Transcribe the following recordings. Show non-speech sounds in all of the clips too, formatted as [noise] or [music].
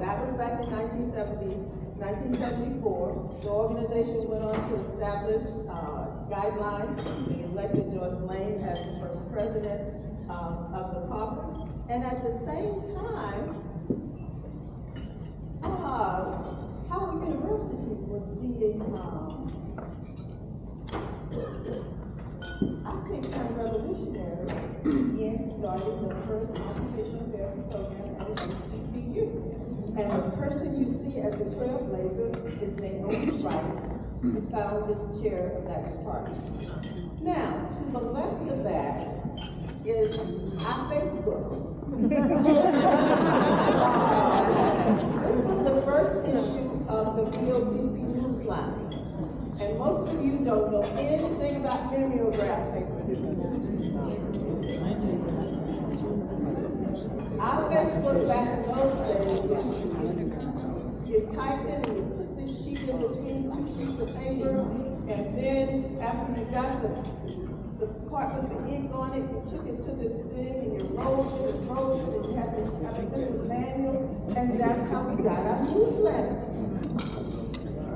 That was back in 1970, 1974. The organization went on to establish uh, guidelines. They elected Joyce Lane as the first president um, of the caucus. And at the same time, uh, Howard University was being, um, I think kind of revolutionary in starting the first occupational therapy program at the HBCU. And the person you see as the trailblazer is Naomi Rice, the founding chair of that department. Now, to the left of that is our Facebook. [laughs] This was the first issue of the BOTC newsline. And most of you don't know anything about mimeograph Our Facebook back in those days, you typed it and you put this sheet in sheets of paper, and then after you got the, the part with the ink on it, you took it to this thing and you rolled it and rolled it, and you had this, I mean, manual, and that's how we got our newsletter.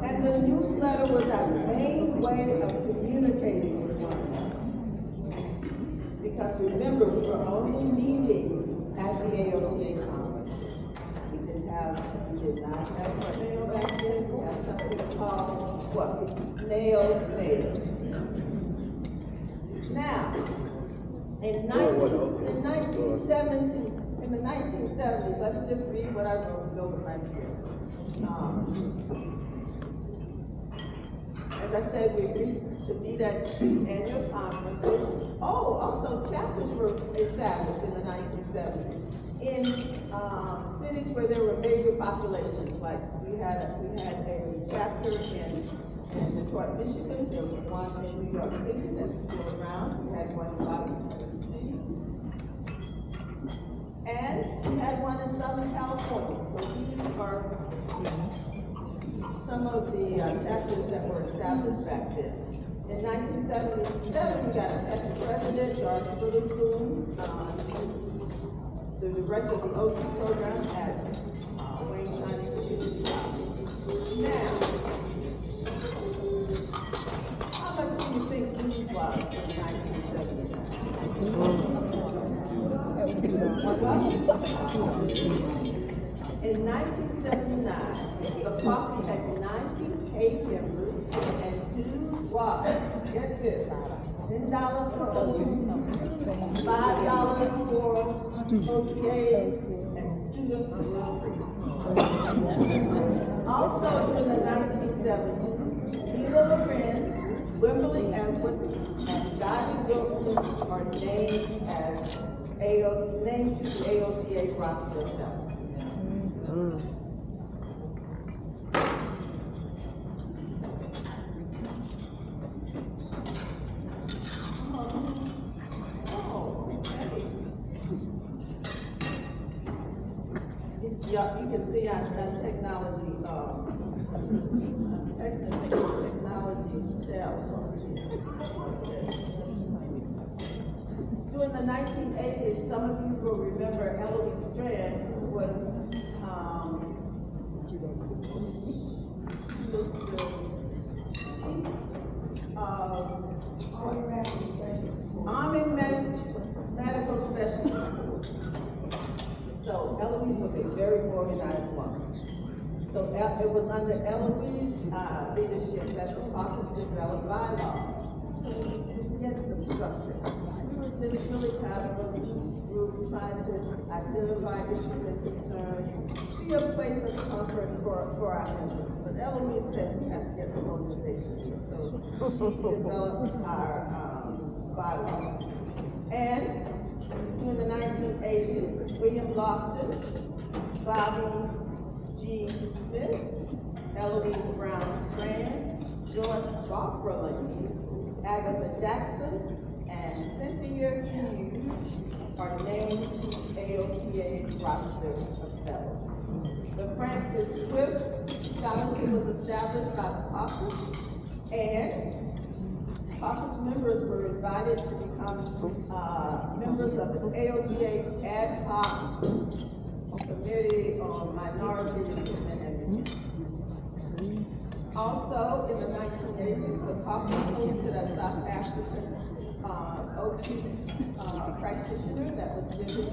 And the newsletter was our main way of communicating with one another. Because remember, we were only meeting at the AOTA have, we did not have mail back then, we had something called, what, snail mail. Now, in nineteen, in nineteen seventy, in the nineteen seventies, let me just read what I wrote over my screen. Um, as I said, we agreed to meet at annual conferences. Oh, also chapters were established in the nineteen seventies. In, um, cities where there were major populations, like we had, a- we had a chapter in, in Detroit, Michigan. There was one in New York City that's still around. We had one in Washington DC. And we had one in Southern California. So these are some of the uh, chapters that were established back then. In nineteen seventy-seven, we got a second president, Doris Witherspoon. Uh, she was the director of the OT program at uh, Wayne County Community College. Now, how much do you think these was in nineteen seventy-nine? In nineteen seventy-nine, the caucus had nineteen paid members and dues was, get this, ten dollars for OT, five dollars for OTAs, and students were. Also in the nineteen seventies, Gila Loren, Wimberley Edwards, and Dottie Wilson are named as AO, named to the AOTA roster of technology shell. During the nineteen eighties, some of you will remember Eloise Strand, who was, um, Army Med- Medical Specialist. So Eloise was a very organized woman. So it was under Eloise's, uh, leadership that the caucus developed bylaws. We Get some structure. Just really kind a group trying to identify issues and concerns, be a place of comfort for, for our members. But Eloise said we have to get some organization here, so she developed our, um, bylaws. And in the nineteen eighties, William Lofton, Bobby G. Smith, Eloise Brown Strand, Joyce Bockerly, Agatha Jackson, and Cynthia Hughes are named to AOTA roster of fellows. The Francis Swift Scholarship was established by the caucus, and caucus members were invited to become, uh, members of the AOTA ad hoc Committee on Recruitment and Retention. Also, in the nineteen eighties, the caucus hosted a South African, uh, OT, uh, practitioner that was visiting,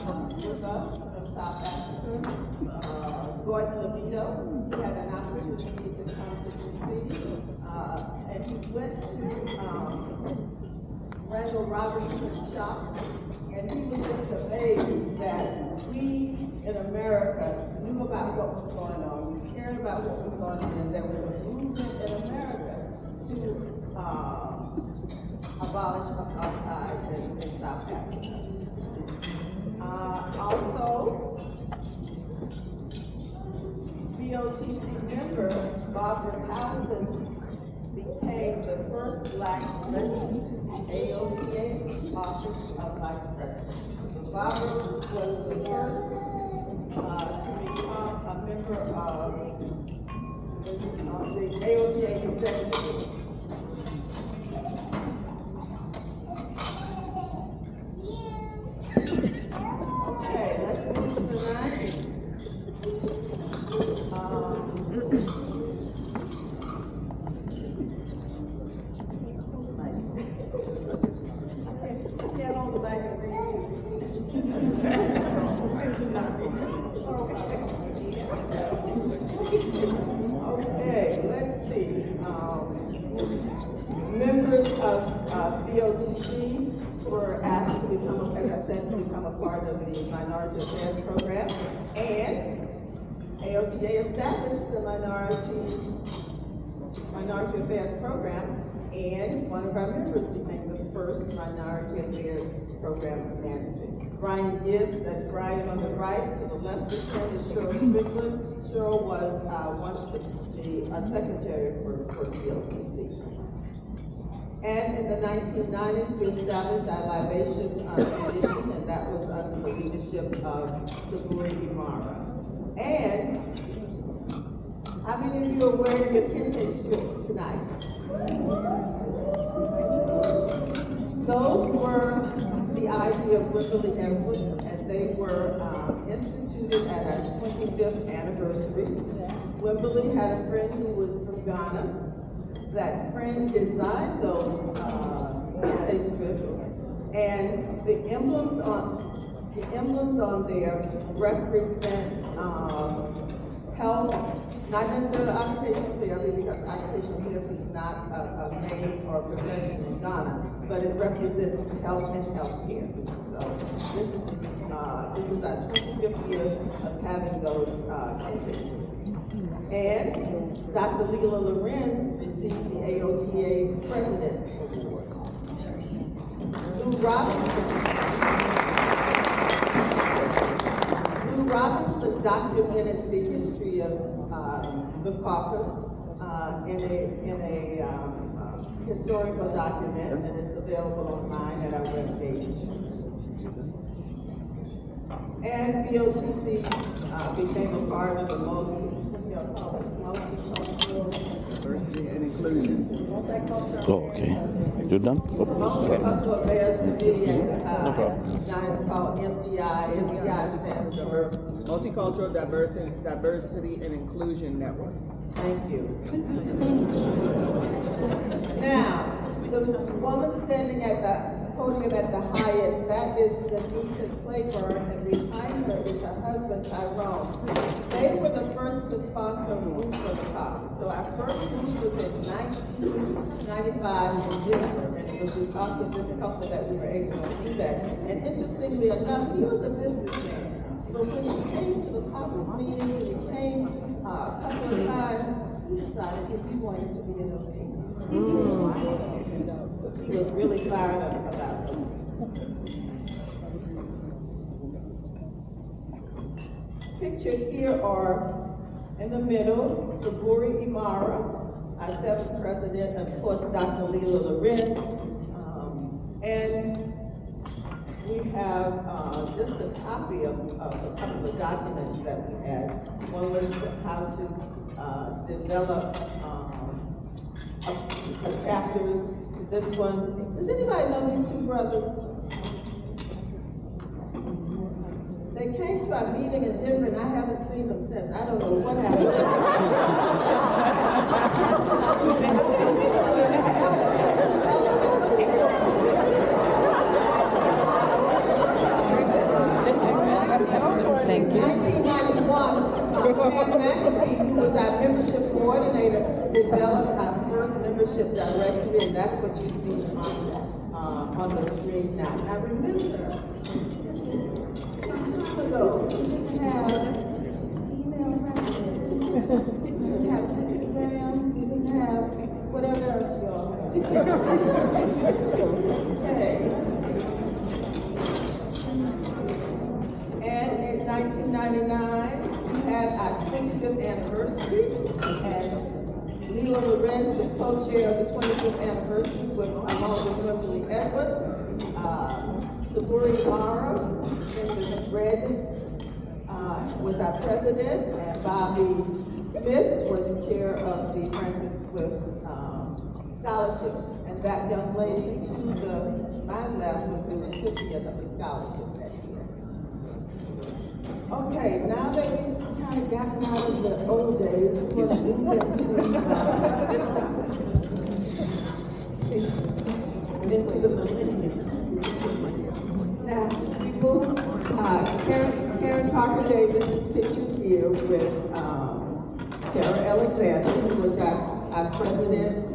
uh, with us from South Africa. Uh, Gordon Levito, he had an opportunity to come to DC, uh, and he went to, um, Randall Robinson's shop, and he was just amazed that we in America knew about what was going on, we cared about what was going on, and there was a movement in America to, uh, abolish apartheid in, in South Africa. Uh, also, BOTC member Barbara Townsend became the first black elected to AOTA office of vice president. Barbara was the first, uh, to become member of the, AOTA executive. Okay, let's move to the nineties. Um, I can't hold the back and read. Okay, let's see, um, members of, uh, BOTC were asked to become, as I said, to become a part of the Minority Affairs Program, and AOTA established the Minority Minority Affairs Program, and one of our members became the first Minority Affairs Program manager. Brian Gibbs, that's Brian on the right, to the left is him, is Cheryl Strickland. Cheryl was, uh, once the, the uh, secretary for, for BOTC. And in the nineteen nineties, we established our libation uh, commission, and that was under the leadership of Saburi Imara. And how many of you are wearing your kente strips tonight? Those were the idea of Wimberley Edwards, and they were, um, instituted at our twenty-fifth anniversary. Wimberley had a friend who was from Ghana. That friend designed those, uh, strips, and the emblems on, the emblems on there represent, um, health, not necessarily occupational therapy, because occupational therapy is not a, a main or profession in Ghana, but it represents health and healthcare. So this is, uh, this is our twenty-fifth year of having those, uh. And Dr. Lela Llorens received the AOTA President. Lou Robinson. Lou Robinson documented the history of, uh, the caucus, uh, in a, in a, um, historical document, and it's available online at our webpage. And BOTC, uh, became a part of the multi, Oh, okay. You're done? Oh, Multicultural Affairs Committee at the time. Now it's called MDI, MDI stands for, Multicultural Diversity, Diversity and Inclusion Network. thank you. Now, the woman standing at the podium at the Hyatt, that is the Denise Claiborne, and behind her is her husband Tyrone. They were the first to sponsor Roof Top. So our first roof was in nineteen ninety-five in Denver, and it was because of this couple that we were able to do that. And interestingly enough, he was a businessman. But when he came to the caucus meetings, and he came, uh, a couple of times, he decided that he wanted to be in the team. Was really fired up about it. Pictured here are, in the middle, Saburi Imara, our seventh president, of course, Dr. Lela Llorens. Um, And we have, uh, just a copy of, of a couple of documents that we had. One was how to, uh, develop, um, a- a chapters. This one, does anybody know these two brothers? They came to our meeting in Denver and I haven't seen them since. I don't know what happened. [laughs] Thank you. Nineteen ninety-one, Pat McAfee, who was our membership coordinator, developed first and that's what you see on, uh, on the screen now. Now, remember, this is some time ago, we didn't have email practice. We didn't have Instagram, we didn't have whatever else y'all have. Okay. And in nineteen ninety-nine, we had our twenty-fifth anniversary, and Lela Llorens was co-chair of the twenty-fifth anniversary with, along with Leslie Edwards, uh, Saburi Mara, Mr. Red, uh, was our president, and Bobby Smith was chair of the Francis Swift, um, Scholarship. And that young lady to the, my left was the recipient of the scholarship that year. Okay, now that we've kind of gotten out of the old days, we're move uh, [laughs] into the millennium. Now, we move, uh, Karen, Karen Parker Davis is pictured here with, um, Sarah Alexander, who was our, our president,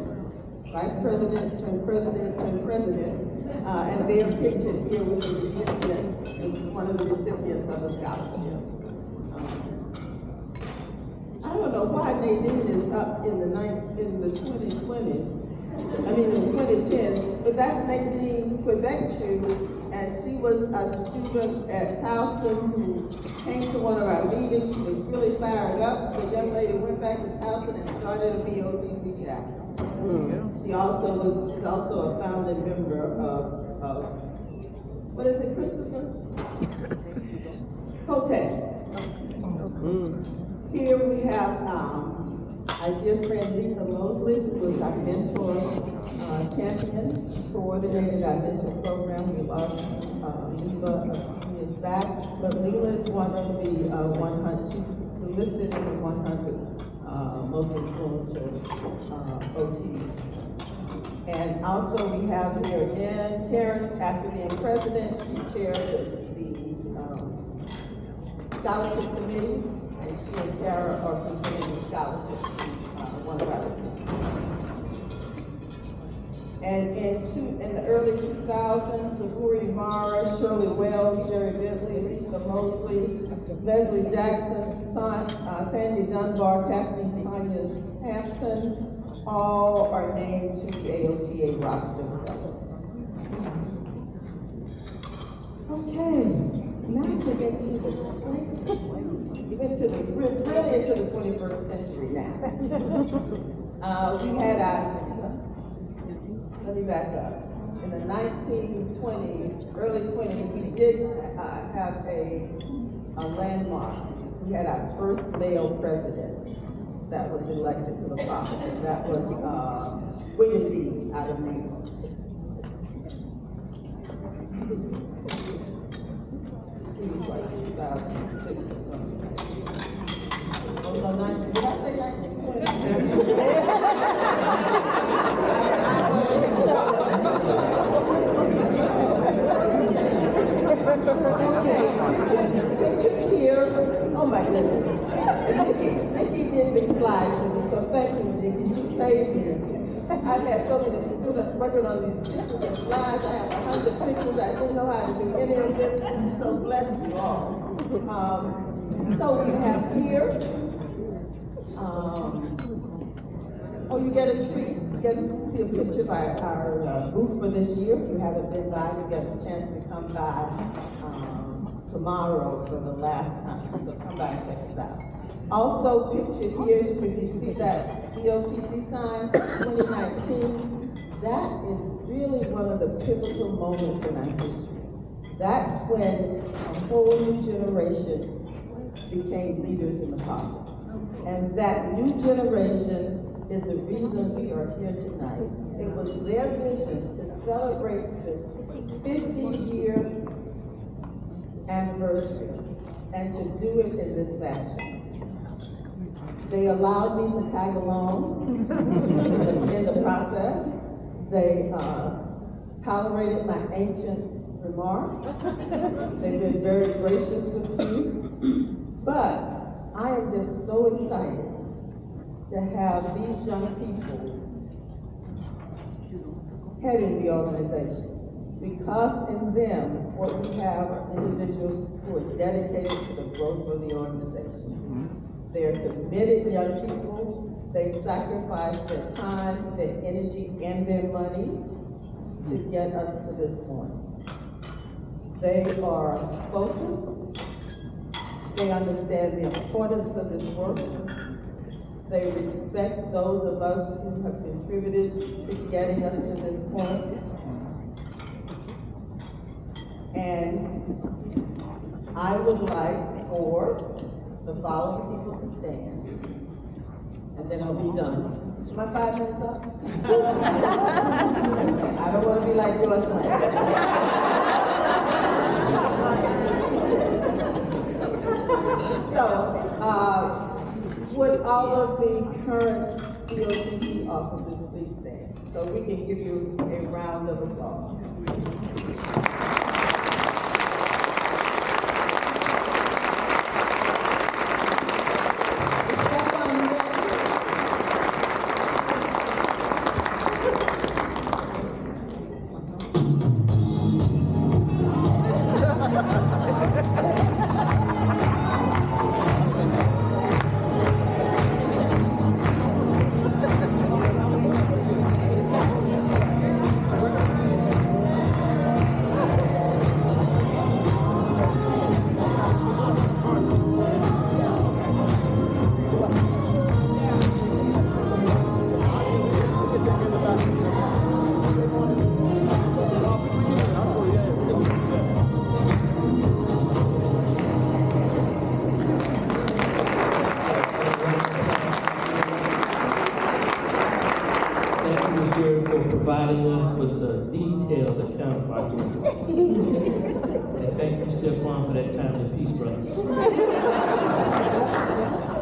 vice president, term president, term president, uh, and they are pictured here with the recipient, one of the recipients of the scholarship. Um, I don't know why Nadine is up in the nineteen, in the twenty twenties, I mean, in twenty tens, but that's Nadine Quebecu, and she was a student at Towson who came to one of our meetings, she was really fired up, the young lady went back to Towson and started a BOTC chapter. She also was, she's also a founding member of, of, what is it, Christopher? [laughs] Hotel. Here we have, um, our dear friend Lisa Mosley, who was our mentor, uh, champion, coordinated our mentor program. We lost, uh, a few years back, but Lila is one of the, uh, one hundred, she's listed in the one hundred, uh, most influential, uh, OTs. And also, we have here again, Karen, after being president, she chaired the, the, um, scholarship committee, and she and Sarah are presenting the scholarship to, uh, one of our recipients. And in two, in the early two thousands, Saburi Mara, Shirley Wells, Jerry Bentley, Lisa Mosley, Leslie Jackson, Son, uh, Sandy Dunbar, Kathleen Conyers Hampton, all are named to the AOTA roster. Okay, now to get to the twenty, even to the, we're really into the twenty-first century now. [laughs] Uh, we had our, let me back up. In the nineteen twenties, early twenties, we did, uh, have a, a landmark. We had our first male president that was elected to the office, and that was, uh, William Dees out of New York. He was like two thousand six or something. Oh, no, nineteen, did I say nineteen twenty? Picture here, oh my goodness. Nikki, Nikki did these slides for me, so thank you, Nikki, she saved me. I've had so many students working on these pictures and slides, I have a hundred pictures, I didn't know how to do any of this, so bless you all. Um, so we have here, um, Oh, you get see a picture of our, our uh, booth for this year. If you haven't been by, you get a chance to come by, um, tomorrow for the last time, so come by and check us out. Also pictured here, if you see that BOTC sign, twenty nineteen, that is really one of the pivotal moments in our history. That's when a whole new generation became leaders in the politics. And that new generation is the reason we are here tonight. It was their vision to celebrate this fifty-year anniversary and to do it in this fashion. They allowed me to tag along [laughs] in the process. They uh, tolerated my ancient remarks. They've been very gracious with me. But I am just so excited to have these young people heading the organization. Because in them, what we have are individuals who are dedicated to the growth of the organization. Mm-hmm. They are committed young people. They sacrifice their time, their energy, and their money to get us to this point. They are focused. They understand the importance of this work. They respect those of us who have contributed to getting us to this point. And I would like for the following people to stand. And then I'll be done. My five minutes up? [laughs] I don't want to be like Meyer. [laughs] So, uh, would all of the current EOTC officers please stand? So we can give you a round of applause. That time and peace, brother.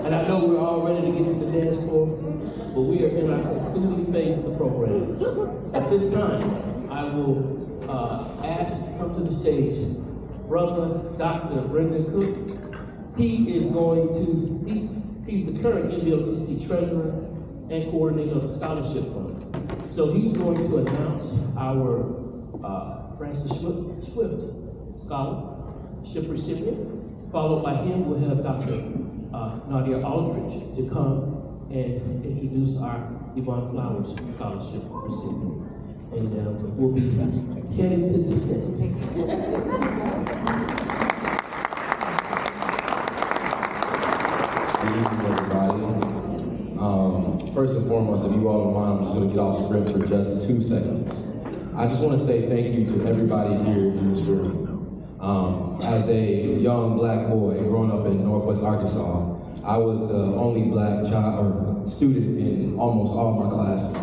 And I know we're all ready to get to the dance floor, but we are in our concluding phase of the program. At this time, I will uh, ask to come to the stage Brother Dr. Brendan Cook. He is going to, he's, he's the current NBOTC treasurer and coordinator of the scholarship fund. So he's going to announce our uh, Francis Swift, Swift scholarship recipient. Followed by him, we'll have Dr. uh, Nadia Aldridge to come and introduce our Yvonne Flowers scholarship recipient. And uh, we'll be heading to evening, everybody. Um, first and foremost, if you all don't mind, I'm just going to get off script for just two seconds. I just want to say thank you to everybody here in this room. As a young black boy growing up in Northwest Arkansas, I was the only black child or student in almost all my classes.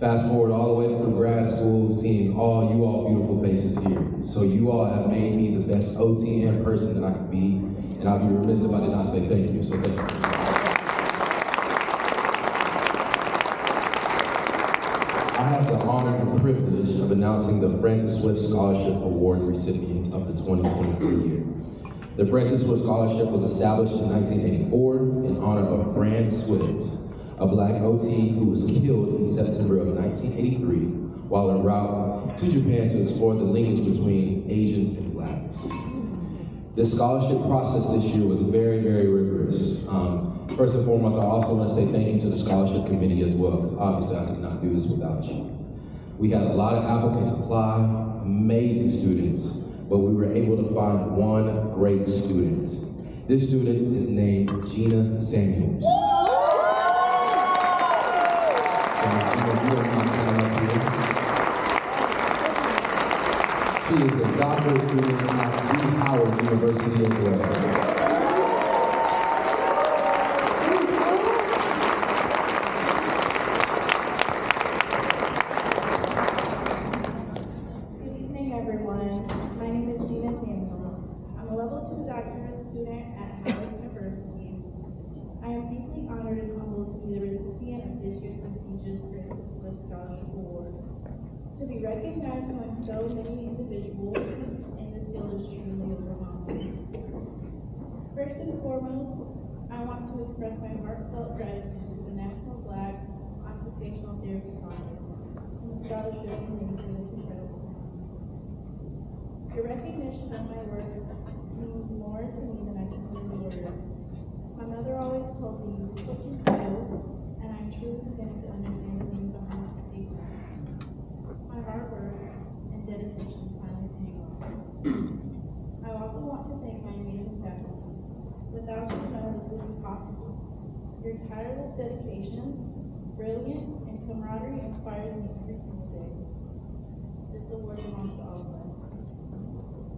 Fast forward all the way through grad school, seeing all you all beautiful faces here. So you all have made me the best OTM person that I could be, and I'd be remiss if I did not say thank you. So thank you. Have the honor and privilege of announcing the Francis Swift Scholarship Award recipient of the 2023 year. The Francis Swift Scholarship was established in 1984 in honor of Fran Swift, a black OT who was killed in September of 1983 while en route to Japan to explore the linkage between Asians and blacks. The scholarship process this year was very, very rigorous. Um, first and foremost, I also want to say thank you to the scholarship committee as well, because obviously I could not do this without you. We had a lot of applicants apply, amazing students, but we were able to find one great student. This student is named Gina Samuels. And Gina, you are not coming up here. She is a doctoral student at Howard University as well. Good evening, everyone. My name is Gina Samuels. I'm a level two doctorate student I am deeply honored and humbled to be the recipient of this year's prestigious Francis Swift Scholarship Award. To be recognized among so many individuals in this field is truly overwhelming. First and foremost, I want to express my heartfelt gratitude to the National Black Occupational Therapy Congress and the Scholarship Committee for this incredible. The recognition of my work means more to me than I can put into words. My mother always told me, "You what you sow, and I'm truly beginning to understand the meaning behind that statement. My hard work and dedication is finally paying off. I also want to thank my amazing faculty. Without you, none of this would be possible. Your tireless dedication, brilliance, and camaraderie inspires me every single day. This award belongs to all of us.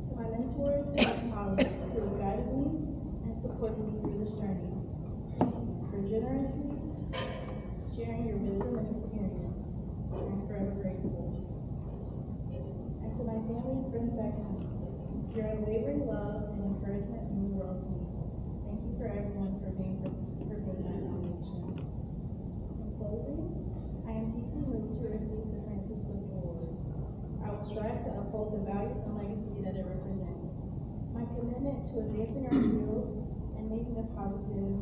To my mentors and my colleagues who have guided me and supported me through this journey, for generously sharing your wisdom and experience. I'm forever grateful. And to my family and friends back home, your unwavering love and encouragement mean the world to me. Thank you for everyone for being for, for good our foundation. In closing, I am deeply moved to receive the Francis Swift Award. I will strive to uphold the values and legacy that it represents. My commitment to advancing our field positive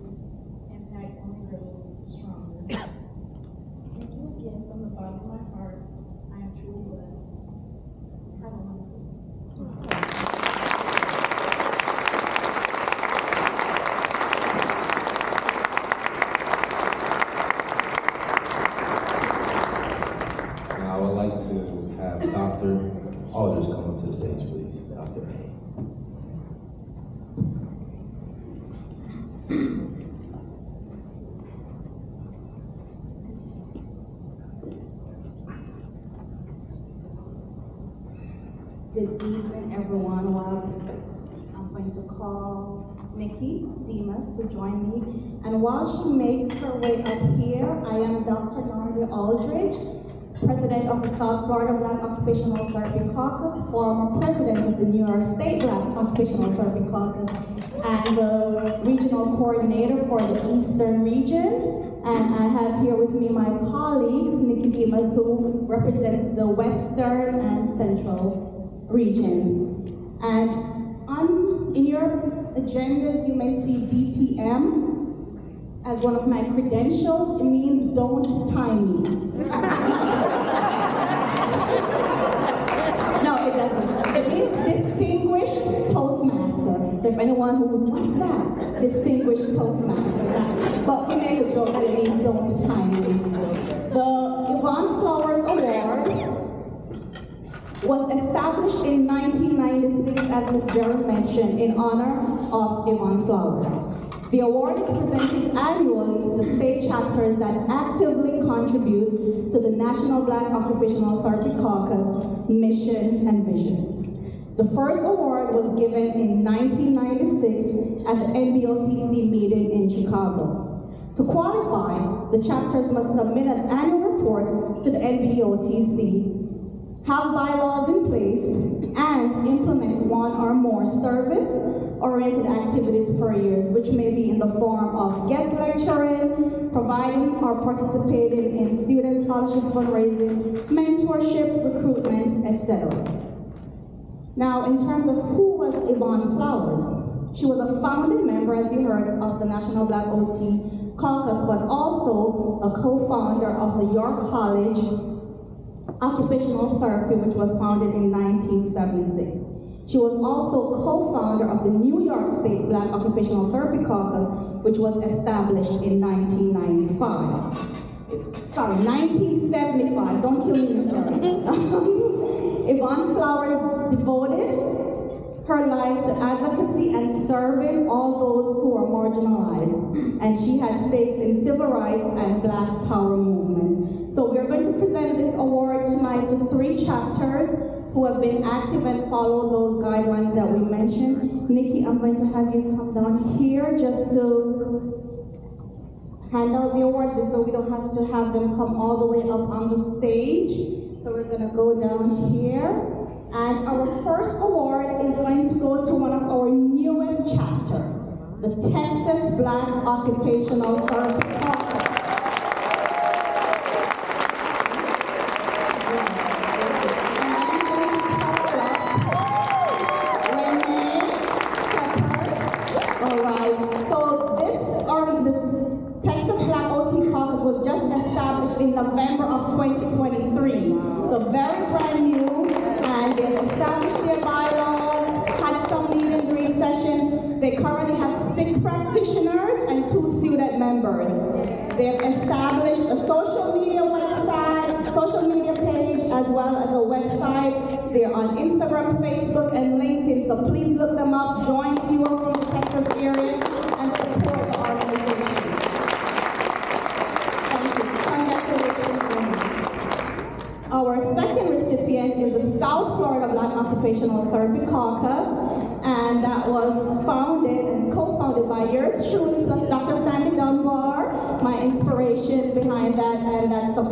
impact only grows stronger. Thank you again from the bottom of my heart. I am truly blessed. Have a wonderful day. Now, I would like to have Dr. Alders come up to the stage, please. Dr. May. Good evening, everyone. Well, I'm going to Nikki Demas to join me. And while she makes her way up here, I am Dr. Nardi Aldridge, President of the South Florida Black Occupational Therapy Caucus, former President of the New York State Black Occupational Therapy Caucus, and the Regional Coordinator for the Eastern Region. And I have here with me my colleague, Nikki Demas, who represents the Western and Central regions. And on, in your agendas, you may see DTM as one of my credentials. It means don't tie me. [laughs] no, it doesn't. It means distinguished Toastmaster. If anyone who's, what's that? Distinguished Toastmaster. But we make a joke that it means don't tie me. Was established in 1996, as Ms. Gerald mentioned, in honor of Yvonne Flowers. The award is presented annually to state chapters that actively contribute to the National Black Occupational Therapy Caucus mission and vision. The first award was given in 1996 at the NBOTC meeting in Chicago. To qualify, the chapters must submit an annual report to the NBOTC have bylaws in place, and implement one or more service-oriented activities per year, which may be in the form of guest lecturing, providing or participating in student scholarship fundraising, mentorship, recruitment, etc. Now, in terms of who was Yvonne Flowers, she was a founding member, as you heard, of the National Black OT Caucus, but also a co-founder of the York College Occupational Therapy, which was founded in 1976. She was also co-founder of the New York State Black Occupational Therapy Caucus, which was established in 1995. Sorry, 1975. Don't kill me, Mr. [laughs] Yvonne Flowers devoted her life to advocacy and serving all those who are marginalized. And she had stakes in civil rights and black power movements. So we're going to present this award tonight to three chapters who have been active and follow those guidelines that we mentioned. Nikki, I'm going to have you come down here just to hand out the awards so we don't have to have them come all the way up on the stage. So we're gonna go down here. And our first award is going to go to one of our newest chapter. The Texas Black Occupational Therapy They've established a social media website, social media page, as well as a website. They're on Instagram, Facebook, and LinkedIn, so please look them up, join are from the Texas area, and support the organization. Thank you. Congratulations. Our second recipient is the South Florida Black Occupational Therapy Caucus,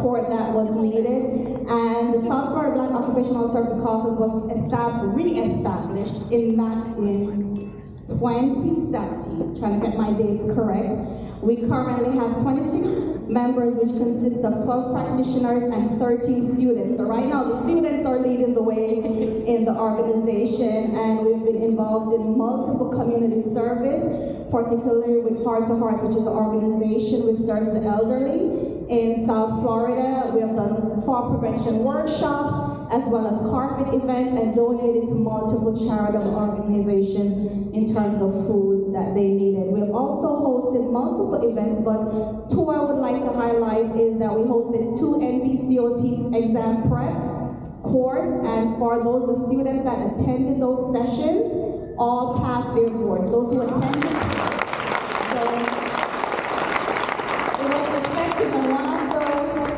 support that was needed. And the South Florida Black Occupational Therapy Caucus was estab- re-established in that in 2017, trying to get my dates correct. We currently have 26 members, which consist of 12 practitioners and 13 students. So right now, the students are leading the way in the organization, and we've been involved in multiple community service, particularly with Heart to Heart, which is an organization which serves the elderly. In South Florida, we have done fall prevention workshops, as well as carpet event and donated to multiple charitable organizations in terms of food that they needed. We have also hosted multiple events, but two I would like to highlight is that we hosted two NBCOT exam prep course, and for those the students that attended those sessions, all passed their boards. Those who attended, so it was effective, and one of the,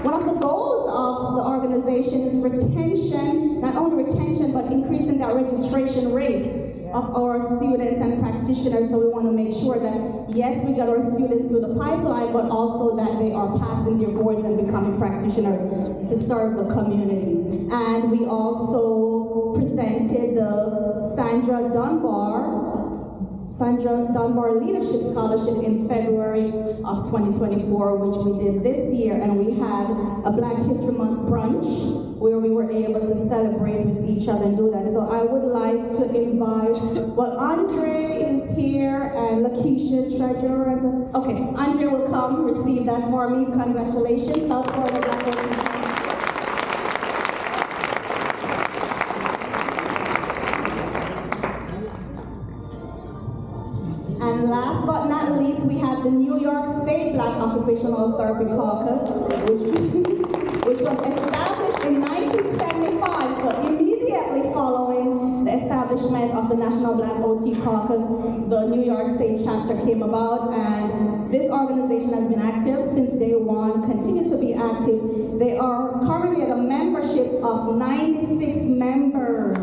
one of the goals of the organization is retention, not only retention, but increasing that registration rate of our students and practitioners. So we want to make sure that, yes, we get our students through the pipeline, but also that they are passing their boards and becoming practitioners to serve the community. And we also presented the Sandra Dunbar Sandra Dunbar Leadership Scholarship in February of 2024, which we did this year, and we had a Black History Month brunch where we were able to celebrate with each other and do that. So I would like to invite, well, Andre is here and Lakeisha, treasurer. Okay, Andre will come receive that for me. Congratulations, South Florida Black History And last but not least, we have the New York State Black Occupational Therapy Caucus, which, [laughs] which was established in 1975. So immediately following the establishment of the National Black Caucus, the New York State chapter came about, and this organization has been active since day one, continue to be active. They are currently at a membership of 96 members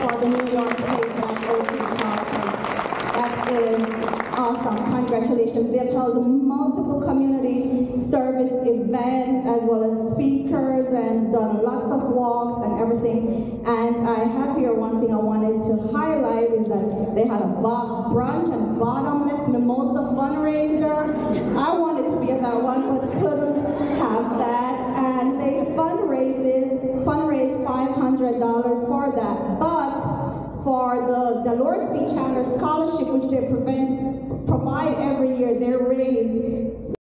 for the New York State OT Caucus. That is awesome. Congratulations. They've held multiple community service events as well as speakers and done lots of walks and everything. And I have here one thing I wanted to highlight is that they had a brunch and bottomless mimosa fundraiser. I wanted to be at that one, but couldn't have that. And they fundraises, fundraised $500 for that. But for the Dolores B. Chandler Scholarship, which they prevent,